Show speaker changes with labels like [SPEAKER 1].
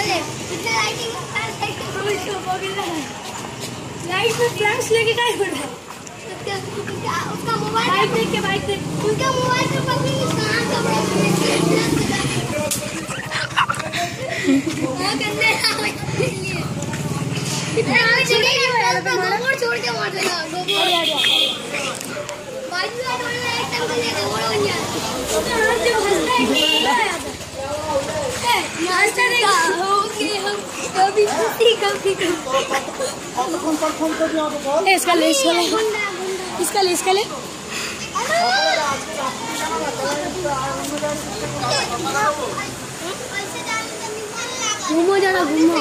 [SPEAKER 1] बोले इतने lighting light में फ्लैश लेके क्या हो रहा है
[SPEAKER 2] उसका मोबाइल
[SPEAKER 1] बाइक देख के बाइक देख।
[SPEAKER 2] उनका मोबाइल पे पकड़ी नुकसान कपड़े छोड़ के मार देगा। बाइक में एकदम कभी खुशी कभी
[SPEAKER 1] ए इसका ले इसका ले। इसका ले इसका ले।
[SPEAKER 2] घूमो जरा घूमो।